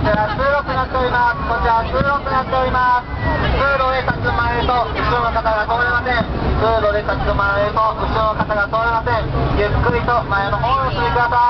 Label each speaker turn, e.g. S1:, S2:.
S1: ちら通路となっております。こちら通路となっております。通路で立つ前と後ろの方が通れません。通路で立つ前と後ろの方が通れません。ゆっくりと前の方にお進みください。